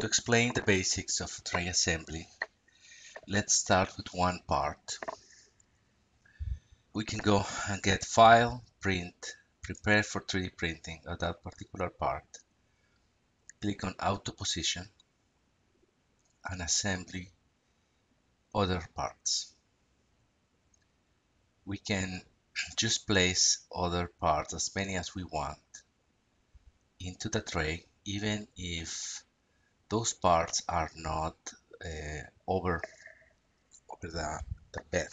To explain the basics of tray assembly, let's start with one part. We can go and get file, print, prepare for 3D printing of that particular part. Click on auto position and assembly other parts. We can just place other parts, as many as we want, into the tray, even if those parts are not uh, over, over the, the bed.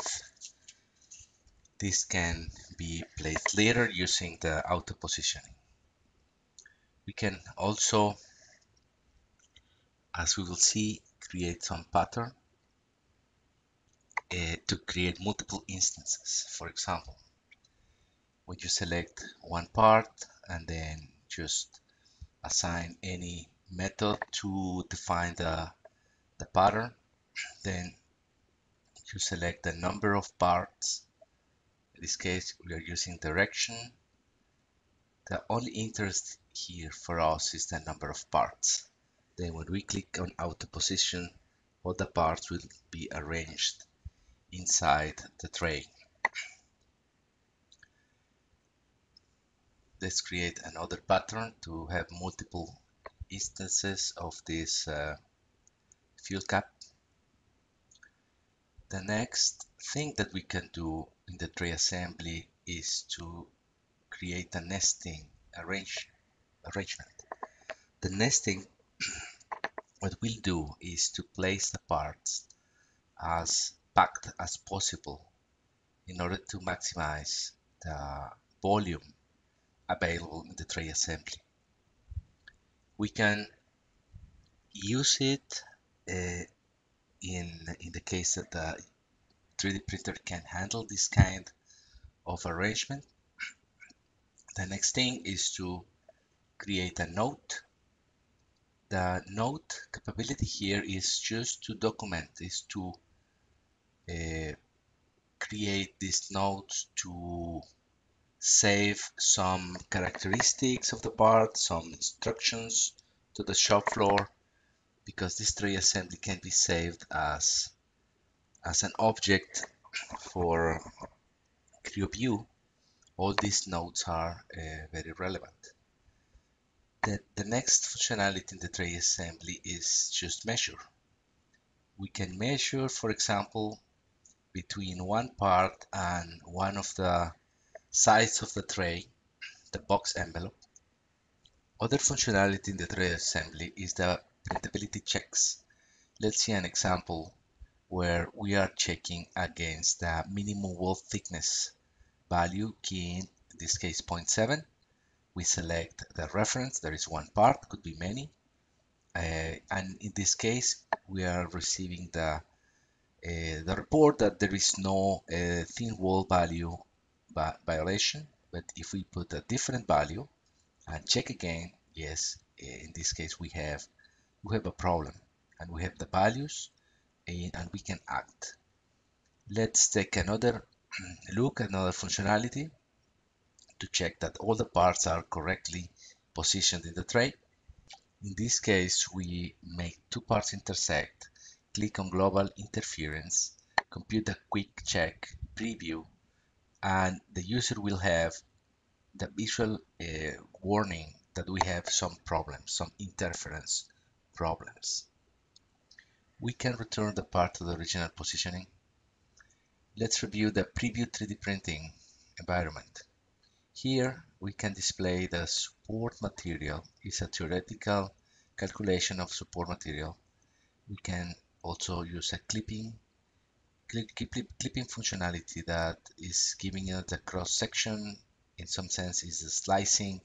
This can be placed later using the auto positioning. We can also, as we will see, create some pattern uh, to create multiple instances. For example, when you select one part and then just assign any method to define the, the pattern. Then you select the number of parts. In this case, we are using direction. The only interest here for us is the number of parts. Then when we click on auto position, all the parts will be arranged inside the tray. Let's create another pattern to have multiple instances of this uh, fuel cap. The next thing that we can do in the tray assembly is to create a nesting arrange, arrangement. The nesting, what we'll do is to place the parts as packed as possible in order to maximize the volume available in the tray assembly we can use it uh, in in the case that the 3D printer can handle this kind of arrangement. The next thing is to create a note. The note capability here is just to document, is to uh, create these notes to save some characteristics of the part, some instructions to the shop floor, because this tray assembly can be saved as, as an object for CreoView. All these notes are uh, very relevant. The, the next functionality in the tray assembly is just measure. We can measure, for example, between one part and one of the size of the tray, the box envelope. Other functionality in the tray assembly is the printability checks. Let's see an example where we are checking against the minimum wall thickness value key in this case 0.7 we select the reference there is one part could be many uh, and in this case we are receiving the uh, the report that there is no uh, thin wall value violation but if we put a different value and check again yes eh, in this case we have we have a problem and we have the values and, and we can act. Let's take another look another functionality to check that all the parts are correctly positioned in the tray. In this case we make two parts intersect click on global interference compute a quick check preview and the user will have the visual uh, warning that we have some problems, some interference problems. We can return the part to the original positioning. Let's review the preview 3D printing environment. Here we can display the support material. It's a theoretical calculation of support material. We can also use a clipping clipping functionality that is giving us the cross section. In some sense is a slicing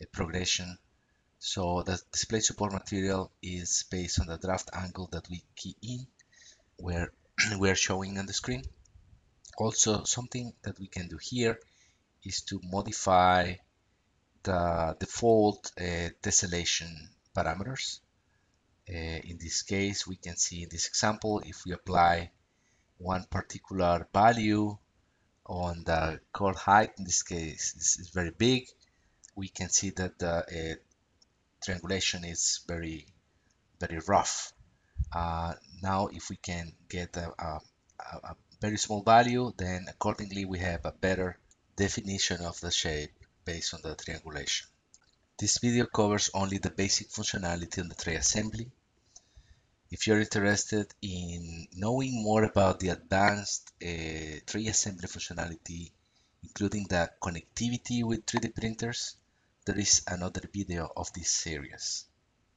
a progression. So the display support material is based on the draft angle that we key in where we're showing on the screen. Also something that we can do here is to modify the default uh, tessellation parameters. Uh, in this case we can see in this example if we apply one particular value on the chord height in this case this is very big we can see that the uh, triangulation is very very rough. Uh, now, if we can get a, a, a very small value, then accordingly we have a better definition of the shape based on the triangulation. This video covers only the basic functionality on the tray assembly. If you're interested in knowing more about the advanced uh, tray assembly functionality, including the connectivity with 3D printers, there is another video of this series.